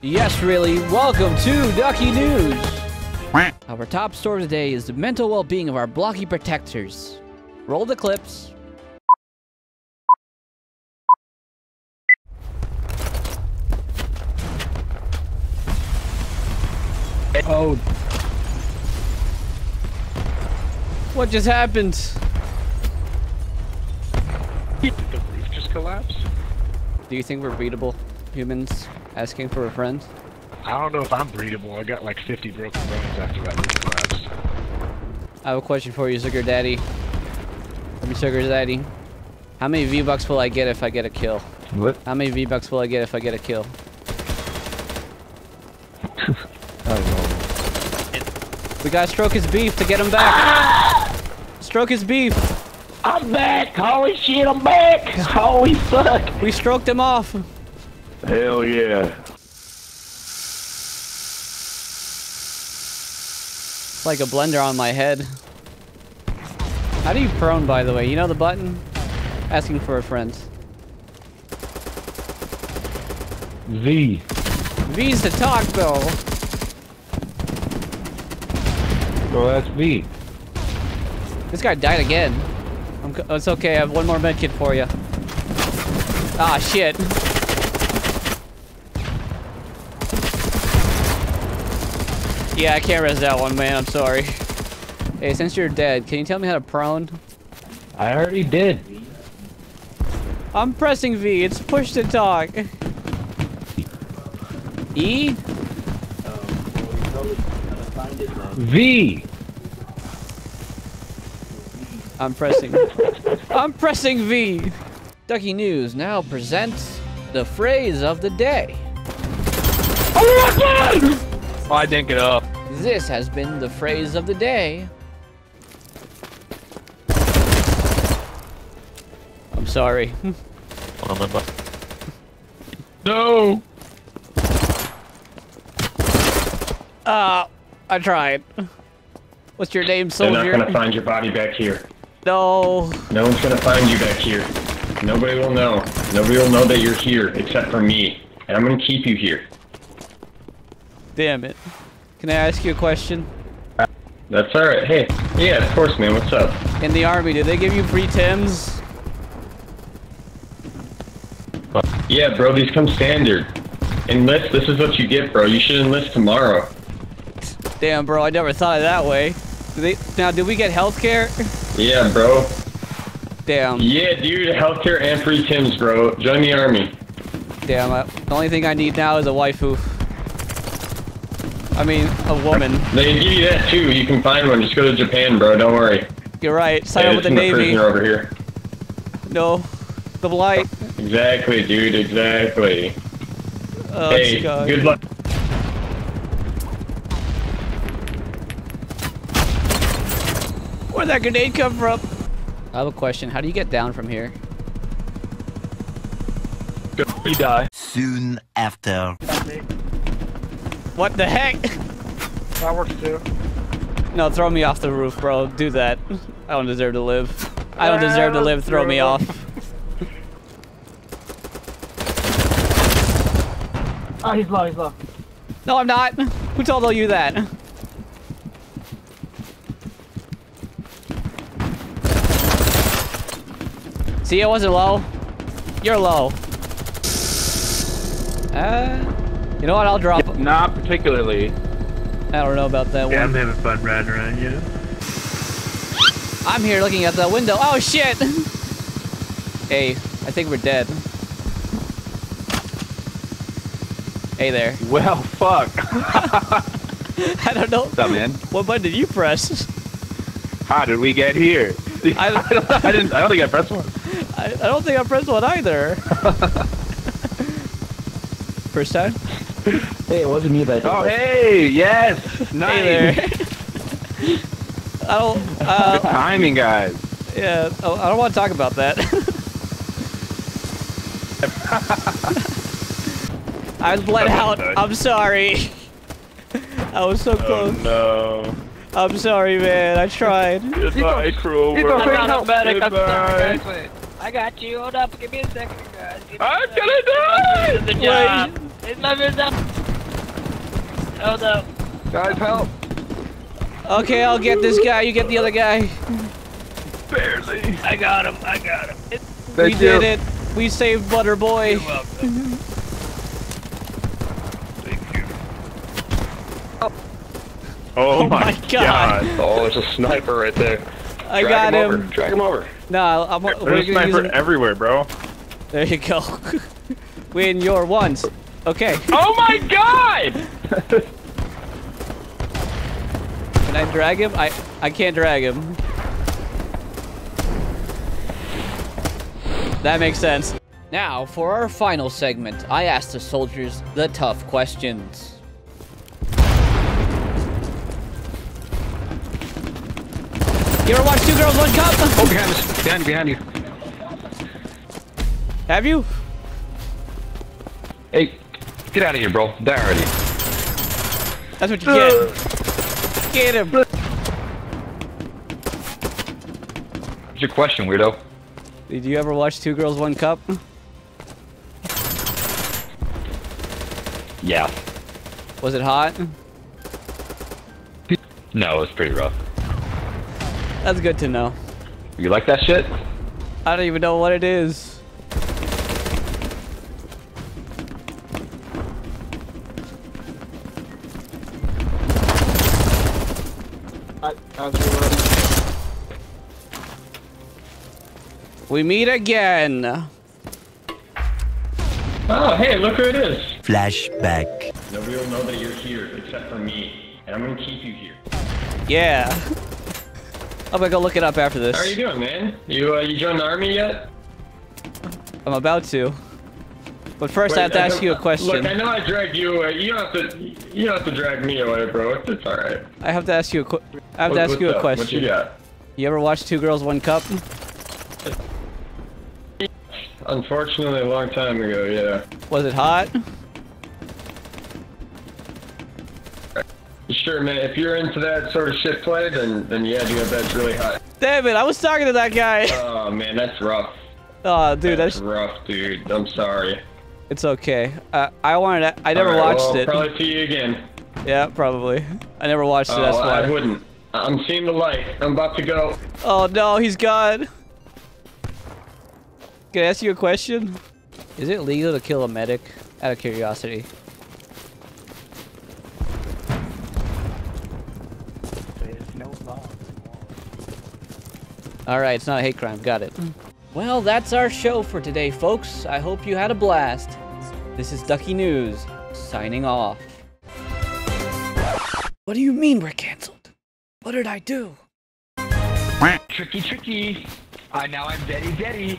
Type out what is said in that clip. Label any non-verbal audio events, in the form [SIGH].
Yes, really. Welcome to Ducky News. Our top story today is the mental well-being of our blocky protectors. Roll the clips. Oh, What just happened? did the roof just collapse? Do you think we're beatable humans asking for a friend? I don't know if I'm breedable. I got like 50 broken bones after that roof collapsed. I have a question for you, Sugar Daddy. From Sugar Daddy. How many V-Bucks will I get if I get a kill? What? How many V-Bucks will I get if I get a kill? [LAUGHS] I don't know. We gotta stroke his beef to get him back. Ah! Stroke his beef. I'm back! Holy shit, I'm back! Holy fuck! We stroked him off. Hell yeah. It's like a blender on my head. How do you prone, by the way? You know the button? Asking for a friend. V. V's to talk, though. Oh, that's V. This guy died again. I'm it's okay. I have one more medkit for you. Ah, shit. Yeah, I can't res that one, man. I'm sorry. Hey, since you're dead, can you tell me how to prone? I already did. I'm pressing V. It's push to talk. E? V. I'm pressing. I'm pressing V. Ducky News now presents the phrase of the day. Oh, I didn't get up. This has been the phrase of the day. I'm sorry. [LAUGHS] On my butt. No. Ah, I tried. What's your name, soldier? They're not gonna find your body back here. No. No one's gonna find you back here. Nobody will know. Nobody will know that you're here except for me. And I'm gonna keep you here. Damn it. Can I ask you a question? That's alright. Hey, yeah, of course, man. What's up? In the army, do they give you free Tims? Yeah, bro, these come standard. Enlist, this is what you get, bro. You should enlist tomorrow. Damn, bro, I never thought of that way. Do they, now, do we get health care? Yeah, bro. Damn. Yeah, dude, healthcare and free Tims, bro. Join the army. Damn, I, the only thing I need now is a waifu. I mean, a woman. They give you that too. You can find one. Just go to Japan, bro. Don't worry. You're right. Sign Hey, up with the this is my Navy. prisoner over here. No. The blight. Exactly, dude. Exactly. Oh, hey, God. good luck. Where'd that grenade come from? I have a question. How do you get down from here? You die. Soon after. What the heck? That works too. No, throw me off the roof, bro. Do that. I don't deserve to live. I don't deserve to live. Throw me off. Oh, he's low, he's low. No, I'm not. Who told you that? See, it wasn't low. You're low. Uh, you know what? I'll drop. Not particularly. I don't know about that Yeah, I'm one. having fun riding around, you know? I'm here looking at the window. Oh shit! hey, I think we're dead. Hey there. [LAUGHS] Well, fuck. [LAUGHS] I don't know. What's up, man? What button did you press? How did we get here? I- [LAUGHS] I, don't, I didn't. I don't think I pressed one. I, I don't think I pressed one either. First time? [LAUGHS] Hey, it wasn't me that Oh, hey, yes, nice. Hey there. [LAUGHS] I don't. Good Uh, timing, guys. yeah, I I don't want to talk about that. [LAUGHS] I was bled out. I'm sorry. I was so close. no. I'm sorry, man. I tried. Goodbye, cruel He's world. going for help. medic. I'm sorry, Goodbye. Wait. I got you. Hold up. Give me a second, guys. Give me a I'm second. gonna die! This is the job. It's. Oh no. Guys, help! Okay, I'll get this guy. You get the other guy. Barely. I got him. I got him. It, we Thank did it. We saved Butter Boy. you're welcome. Mm-hmm. Thank you. Oh, Oh my God. Oh, there's a sniper right there. I Drag got him. him. Over. Drag him over. Nah, I'm, There's a sniper everywhere, bro. There you go. [LAUGHS] Win your ones. Okay. Oh my god! Can I drag him? I I can't drag him. That makes sense. Now, for our final segment, I asked the soldiers the tough questions. You ever watch Two Girls, One Cup? Oh, behind us. Behind, behind you. Have you? Hey, get out of here, bro. Die already. That's what you get. Get him. What's your question, weirdo? Did you ever watch Two Girls, One Cup? Yeah. Was it hot? No, it was pretty rough. That's good to know. You like that shit? I don't even know what it is. We meet again. Oh, hey, look who it is. Flashback. Nobody will know that you're here except for me, and I'm gonna keep you here. Yeah. I'm gonna go look it up after this. How are you doing, man? You uh, you joined the army yet? I'm about to. But first, I have to Wait, ask you a question. Look. I know I dragged you away. You don't have to. You don't have to drag me away, bro. It's, it's all right. I have to ask you a qu- I have What- to ask you a up? What question. you got? You ever watch Two Girls, One Cup? Unfortunately, a long time ago, yeah. Was it hot? Sure, man. If you're into that sort of shit play, then then yeah, dude, that's really hot. Damn it! I was talking to that guy. [LAUGHS] Oh man, that's rough. Oh, dude, that's that's rough, dude. I'm sorry. it's okay. Uh, I wanted. To, I never right, watched well, it. Probably see you again. Yeah, probably. I never watched it. That's oh, I wouldn't. I'm seeing the light. I'm about to go. Oh no, he's gone. Can I ask you a question? Is it legal to kill a medic? Out of curiosity. There's no law. Alright, it's not a hate crime. Got it. Well, that's our show for today, folks. I hope you had a blast. This is Ducky News, signing off. What do you mean we're canceled? What did I do? Tricky, tricky. Uh, now I'm very, very.